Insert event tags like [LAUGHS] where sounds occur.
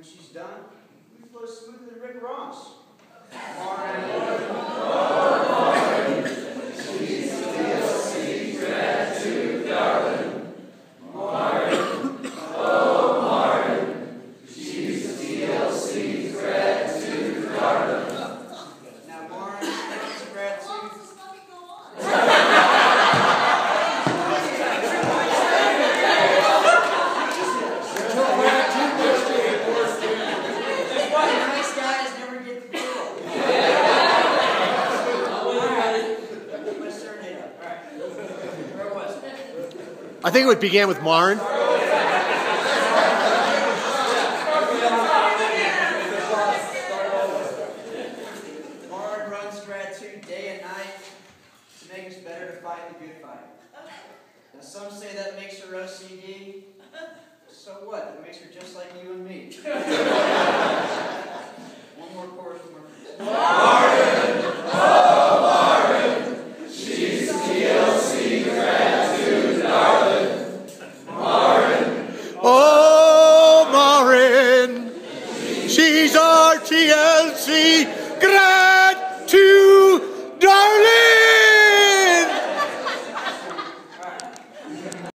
When she's done, we flow smoother than Rick I think it began with Maren. Lauren runs gratitude day and night to make us better to fight the good fight. Now, some say that makes her OCD. [LAUGHS] So what? That makes her just like you and me. [LAUGHS] One more chorus from her. She's TLC gratitude.